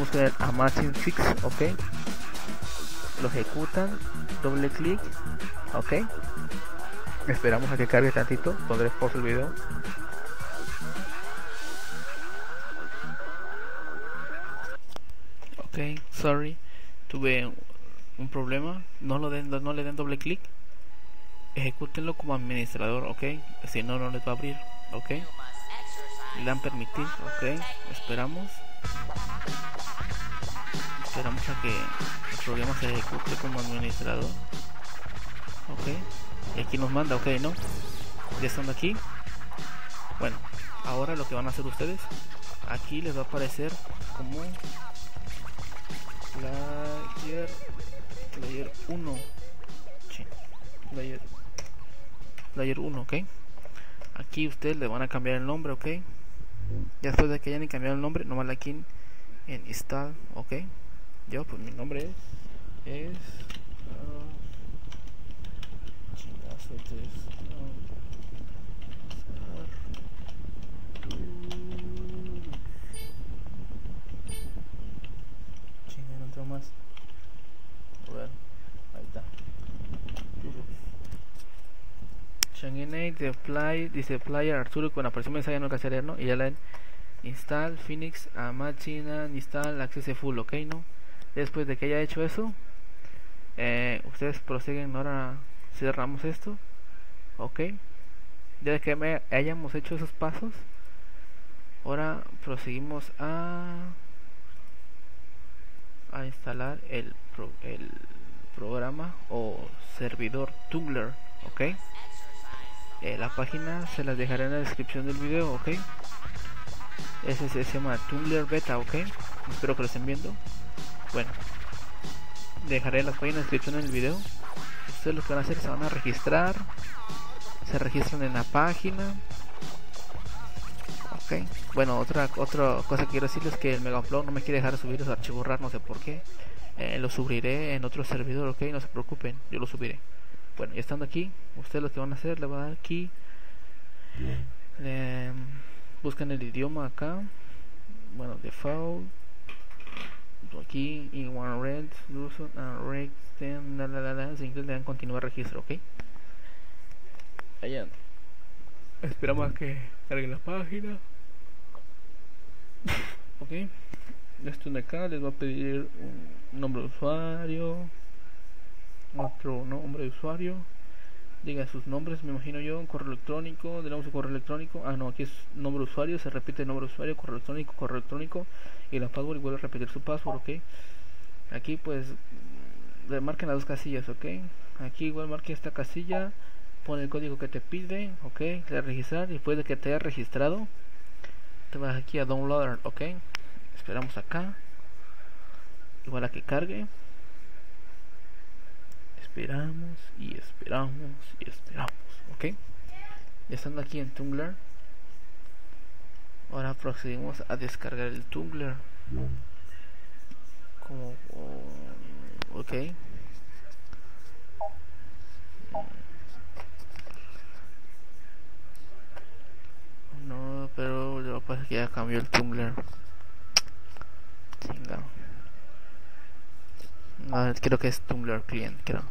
buscan a Machine Fix, ok. Lo ejecutan, doble clic, ok. Esperamos a que cargue tantito, pondré pausa el video. Ok, sorry, tuve un problema, no, lo den, no le den doble clic, ejecútenlo como administrador, ok, si no, no les va a abrir, ok. Le dan permitir, ok, esperamos esperamos a que el programa se ejecute como administrador. Ok. Y aquí nos manda ok no ya estando aquí. Bueno ahora lo que van a hacer ustedes aquí les va a aparecer como player player 1 sí, player player 1 ok. Aquí ustedes le van a cambiar el nombre ok. Ya después de que hayan cambiado el nombre nomás aquí en install ok yo, pues mi nombre es. Uh, más. Ahí está. Shanginate de Fly, dice Player Arturo con apareció mensaje no cancelar, ¿no? Y ya le install Phoenix a Machina, install Access Full, ok, ¿no? Después de que haya hecho eso eh, ustedes prosiguen ahora cerramos esto ok. Ya que hayamos hecho esos pasos ahora proseguimos a a instalar el, el programa o servidor Tumblr ok. Eh, la página se las dejaré en la descripción del video ok. Ese se llama Tumblr Beta ok. Espero que lo estén viendo bueno, dejaré las páginas de descripción en el video. Ustedes lo que van a hacer se van a registrar, se registran en la página. Ok, bueno, otra otra cosa que quiero decirles es que el Megaflow no me quiere dejar subir los archivos RAR, no sé por qué. Eh, lo subiré en otro servidor, ok, no se preocupen, yo lo subiré. Bueno, ya estando aquí, ustedes lo que van a hacer, le van a dar aquí. Eh, buscan el idioma acá. Bueno, default aquí in one red and red la la la la le dan continuar registro ok allá. Esperamos a que cargue la página. Ok. Esto de acá les va a pedir un nombre de usuario otro nombre de usuario diga sus nombres, me imagino yo, correo electrónico, de nuevo su correo electrónico, ah no, aquí es nombre usuario, se repite el nombre de usuario, correo electrónico, correo electrónico y la password vuelve a repetir su password, ok. Aquí pues le marquen las dos casillas, ok. Aquí igual marque esta casilla, pone el código que te pide, ok, le registrar, después de que te haya registrado, te vas aquí a downloader, ok. Esperamos acá, igual a que cargue esperamos y esperamos y esperamos, ¿ok? Ya estando aquí en Tumblr, ahora procedimos a descargar el Tumblr. Como, oh, ok. No, pero lo que pasa es que ya cambió el Tumblr. Chinga. No, creo que es Tumblr Client, creo.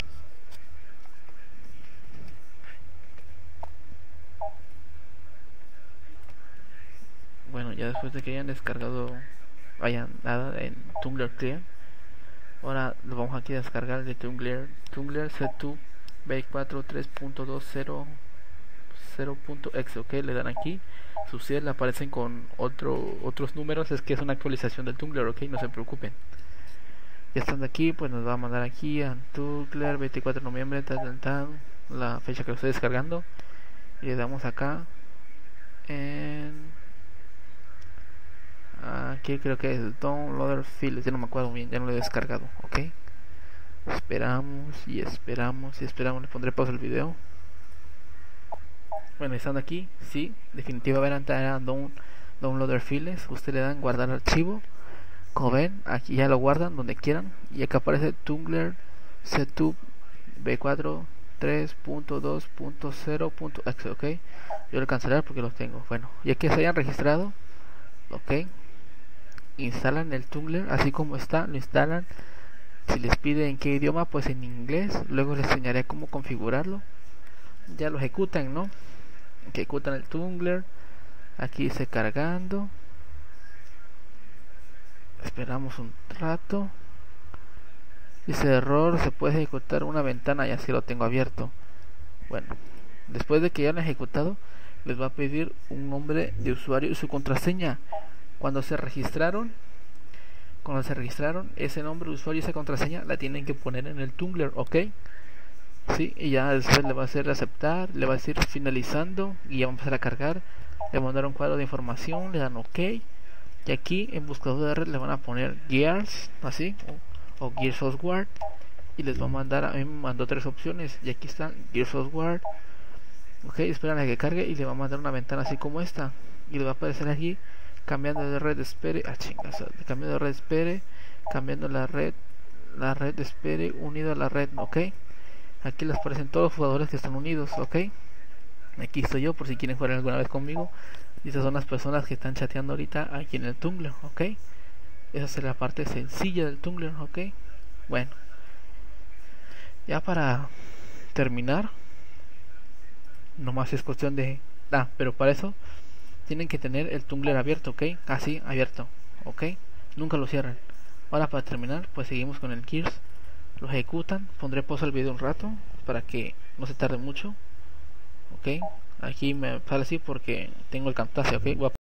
bueno ya después de que hayan descargado hayan nada en Tumblr Clear ahora lo vamos aquí a descargar de Tumblr Tumblr C2 B4 3.20.0.exe ok le dan aquí sus CIDs le aparecen con otro, otros números es que es una actualización del Tumblr ok no se preocupen. Ya estando aquí pues nos va a mandar aquí a Tumblr 24 de noviembre tal, tal, la fecha que lo estoy descargando. Y le damos acá en aquí creo que es downloader files ya no me acuerdo bien ya no lo he descargado ok. Esperamos y esperamos y esperamos le pondré pausa el video. Bueno estando aquí sí definitivamente era down, downloader files usted le dan guardar archivo como ven aquí ya lo guardan donde quieran y acá aparece tumblr setup b4 3.2.0.exe ok. Yo lo cancelar porque los tengo bueno y aquí se hayan registrado ok instalan el Tumblr así como está, lo instalan. Si les pide en qué idioma, pues en inglés. Luego les enseñaré cómo configurarlo. Ya lo ejecutan, ¿no? Ejecutan el Tumblr. Aquí dice cargando. Esperamos un rato. Dice error, se puede ejecutar una ventana y así lo tengo abierto. Bueno, después de que ya lo han ejecutado, les va a pedir un nombre de usuario y su contraseña. Cuando se registraron, cuando se registraron, ese nombre de usuario y esa contraseña la tienen que poner en el Tumblr, ¿ok? Sí, y ya después le va a hacer aceptar, le va a decir finalizando y ya va a empezar a cargar. Le mandar un cuadro de información, le dan OK. Y aquí en buscador de red le van a poner Gears, así, o Gear Software y les va a mandar a mí me mandó tres opciones y aquí están Gear Software ok esperan a que cargue y le va a mandar una ventana así como esta y le va a aparecer aquí cambiando de red espere ah chingas cambiando de red espere cambiando la red la red espere unido a la red ok aquí les aparecen todos los jugadores que están unidos ok aquí estoy yo por si quieren jugar alguna vez conmigo. Y estas son las personas que están chateando ahorita aquí en el Tumblr ok esa es la parte sencilla del Tumblr, ¿ok? Bueno, ya para terminar, nomás es cuestión de... Ah, pero para eso tienen que tener el Tumblr abierto, ¿ok? Así, abierto, ¿ok? Nunca lo cierren. Ahora para terminar, pues seguimos con el Gears. Lo ejecutan, pondré pausa el video un rato para que no se tarde mucho, ¿ok? Aquí me sale así porque tengo el Camtasia, ¿ok?